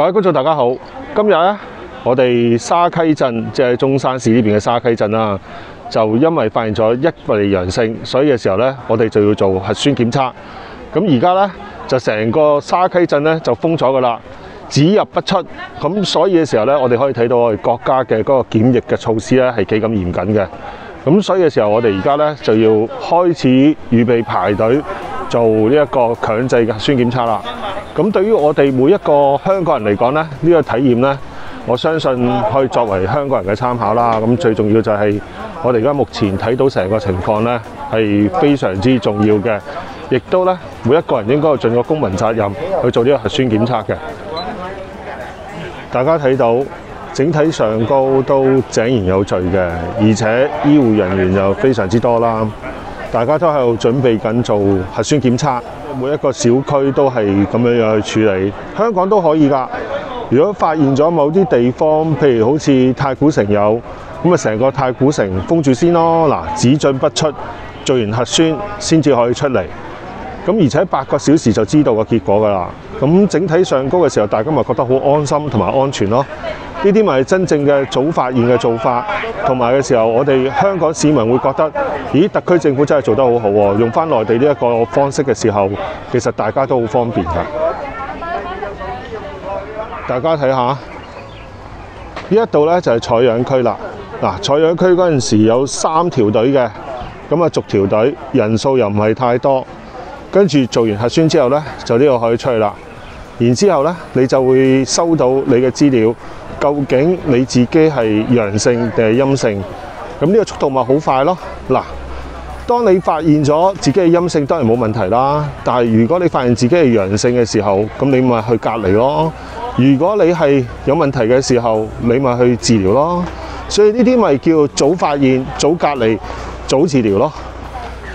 各位觀眾大家好，今日咧我哋沙溪鎮即係中山市呢邊嘅沙溪鎮啦，就因為發現咗一例阳性，所以嘅時候咧，我哋就要做核酸檢測。咁而家咧就成個沙溪鎮咧就封咗噶啦，只入不出。咁所以嘅時候咧，我哋可以睇到我哋國家嘅嗰個檢疫嘅措施咧係幾咁嚴謹嘅。咁所以嘅時候，我哋而家咧就要開始預備排隊做呢一個強制嘅核酸檢測啦。咁對於我哋每一個香港人嚟講咧，呢個體驗咧，我相信可以作為香港人嘅參考啦。咁最重要就係我哋而家目前睇到成個情況咧係非常之重要嘅，亦都咧每一個人應該盡個公民責任去做呢個核酸檢測嘅。大家睇到整體上高都井然有序嘅，而且醫護人員又非常之多啦。大家都喺度準備緊做核酸檢測，每一個小區都係咁樣樣去處理。香港都可以㗎。如果發現咗某啲地方，譬如好似太古城有，咁啊成個太古城封住先咯。嗱，只進不出，做完核酸先至可以出嚟。咁而且八個小時就知道個結果㗎啦。咁整體上高嘅時候，大家咪覺得好安心同埋安全咯。呢啲咪真正嘅早發現嘅做法，同埋嘅時候，我哋香港市民會覺得，咦，特區政府真係做得好好喎！用翻內地呢一個方式嘅時候，其實大家都好方便㗎。大家睇下，呢一度呢就係採樣區啦。嗱，採樣區嗰陣時有三條隊嘅，咁啊逐條隊，人數又唔係太多。跟住做完核酸之後呢，就呢個可以出去啦。然之後呢，你就會收到你嘅資料，究竟你自己係陽性定係陰性？咁呢個速度咪好快咯。嗱，當你發現咗自己係陰性，當然冇問題啦。但係如果你發現自己係陽性嘅時候，咁你咪去隔離咯。如果你係有問題嘅時候，你咪去治療咯。所以呢啲咪叫早發現、早隔離、早治療咯。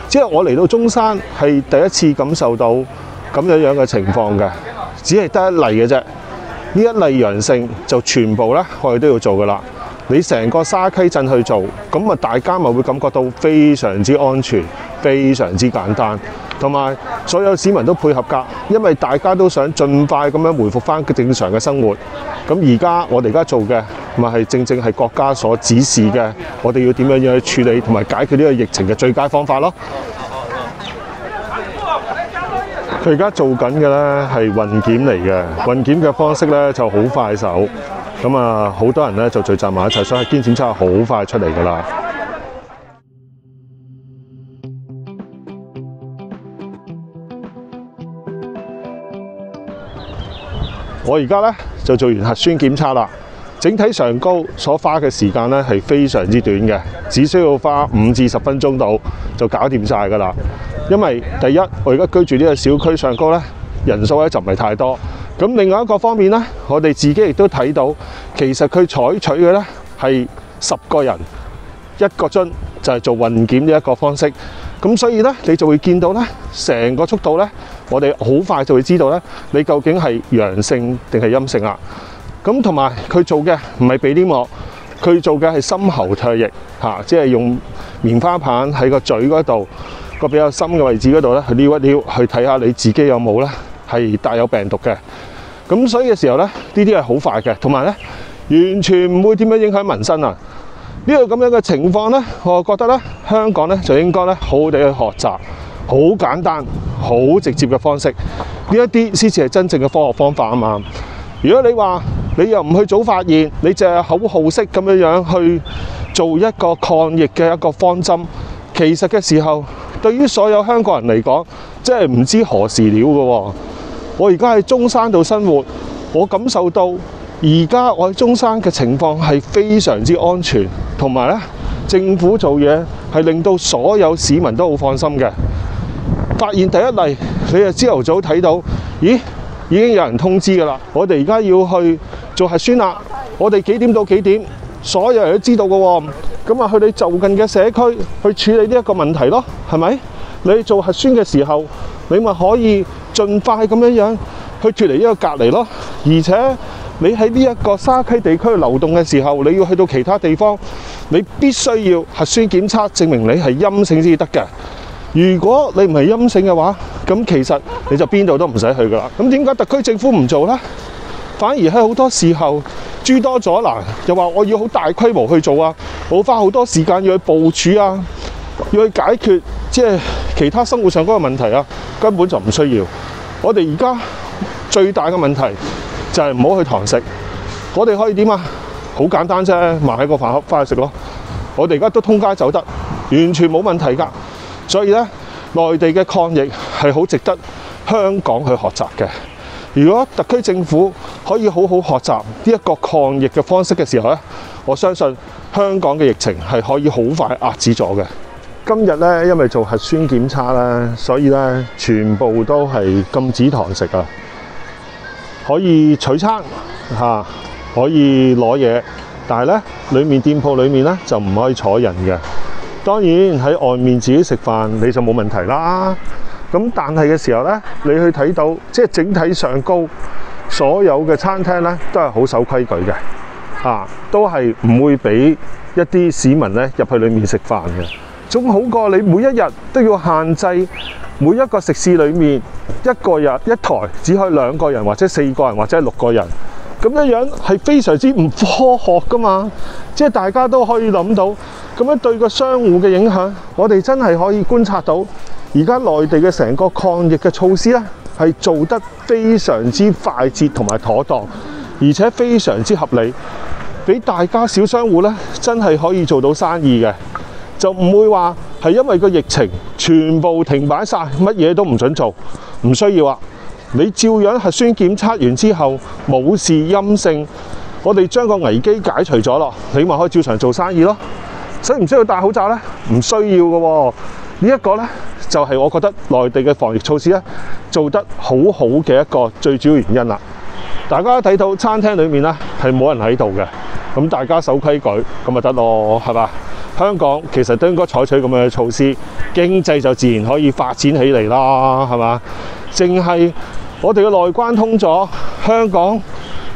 即係我嚟到中山係第一次感受到咁樣樣嘅情況嘅，只係得一例嘅啫。呢一例陽性就全部咧，我哋都要做噶啦。你成個沙溪鎮去做，咁啊大家咪會感覺到非常之安全、非常之簡單，同埋所有市民都配合噶，因為大家都想盡快咁樣回復翻正常嘅生活。咁而家我哋而家做嘅咪係正正係國家所指示嘅，我哋要點樣樣去處理同埋解決呢個疫情嘅最佳方法咯。佢而家做緊嘅咧係運檢嚟嘅，運檢嘅方式咧就好快手，咁啊好多人咧就聚集埋一齊，所以堅檢測好快出嚟㗎啦。我而家咧就做完核酸檢測啦，整體上高所花嘅時間咧係非常之短嘅，只需要花五至十分鐘到就搞掂晒㗎啦。因為第一，我而家居住呢個小區上高咧，人數咧就唔係太多。咁另外一個方面咧，我哋自己亦都睇到，其實佢採取嘅咧係十個人一個樽，就係做運檢呢一個方式。咁所以咧，你就會見到咧，成個速度咧，我哋好快就會知道咧，你究竟係陽性定係陰性啦。咁同埋佢做嘅唔係鼻黏膜，佢做嘅係深喉唾液嚇，即係用棉花棒喺個嘴嗰度。個比較深嘅位置嗰度咧，去撩一撩，去睇下你自己有冇咧係帶有病毒嘅。咁所以嘅時候咧，呢啲係好快嘅，同埋咧完全唔會點樣影響民生啊！呢個咁樣嘅情況咧，我覺得咧香港咧就應該咧好好地去學習，好簡單、好直接嘅方式。呢一啲先至係真正嘅科學方法啊嘛！如果你話你又唔去早發現，你淨係口號式咁樣樣去做一個抗疫嘅一個方針，其實嘅時候，對於所有香港人嚟講，真係唔知何時了嘅。我而家喺中山度生活，我感受到而家我喺中山嘅情況係非常之安全，同埋咧政府做嘢係令到所有市民都好放心嘅。發現第一例，你就朝頭早睇到，咦已經有人通知㗎啦。我哋而家要去做核酸啦。我哋幾點到幾點，所有人都知道嘅喎。咁啊，去你就近嘅社區去處理呢一個問題咯，係咪？你做核酸嘅時候，你咪可以盡快咁樣樣去脱離呢個隔離咯。而且你喺呢一個沙溪地區流動嘅時候，你要去到其他地方，你必須要核酸檢測證明你係陰性先至得嘅。如果你唔係陰性嘅話，咁其實你就邊度都唔使去噶啦。咁點解特區政府唔做呢？反而喺好多時候諸多咗嗱，又話我要好大規模去做啊，我花好多時間要去部署啊，要去解決即係其他生活上嗰個問題啊，根本就唔需要。我哋而家最大嘅問題就係唔好去堂食，我哋可以點啊？好簡單啫，買喺個飯盒翻去食咯。我哋而家都通街走得，完全冇問題㗎。所以咧，內地嘅抗疫係好值得香港去學習嘅。如果特區政府可以好好學習呢一個抗疫嘅方式嘅時候咧，我相信香港嘅疫情係可以好快壓止咗嘅。今日咧，因為做核酸檢測咧，所以咧全部都係禁止堂食啊，可以取餐嚇，可以攞嘢，但係咧裡面店鋪裡面咧就唔可以坐人嘅。當然喺外面自己食飯你就冇問題啦。咁但係嘅時候咧，你去睇到即係整體上高所有嘅餐廳咧都係好守規矩嘅，啊都係唔會俾一啲市民咧入去裡面食飯嘅。總好過你每一日都要限制每一個食肆裡面一個人一台只可以兩個人或者四個人或者六個人，咁樣樣係非常之唔科學噶嘛。即係大家都可以諗到，咁樣對個商戶嘅影響，我哋真係可以觀察到，而家內地嘅成個抗疫嘅措施咧，係做得非常之快捷同埋妥當，而且非常之合理，俾大家小商戶咧真係可以做到生意嘅。就唔會話係因為個疫情全部停擺晒，乜嘢都唔準做，唔需要啊！你照樣核酸檢測完之後冇事陰性，我哋將個危機解除咗咯，你咪可以照常做生意咯。需唔需要戴口罩呢？唔需要嘅喎。呢一個呢，就係我覺得內地嘅防疫措施咧做得好好嘅一個最主要原因啦。大家睇到餐廳裏面呢係冇人喺度嘅，咁大家守規矩咁咪得咯，係嘛？香港其實都應該採取咁樣嘅措施，經濟就自然可以發展起嚟啦，係嘛？淨係我哋嘅內關通咗，香港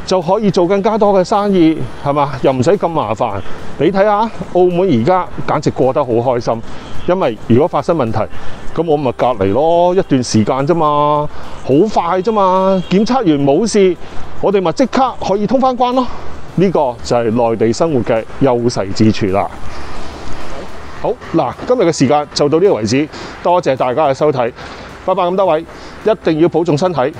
就可以做更加多嘅生意，係嘛？又唔使咁麻煩。你睇下澳門而家簡直過得好開心，因為如果發生問題，咁我咪隔離咯，一段時間啫嘛，好快啫嘛，檢測完冇事，我哋咪即刻可以通返關咯。呢個就係內地生活嘅優勢之處啦。好嗱，今日嘅時間就到呢個為止，多謝大家嘅收睇，拜拜咁多位，一定要保重身體。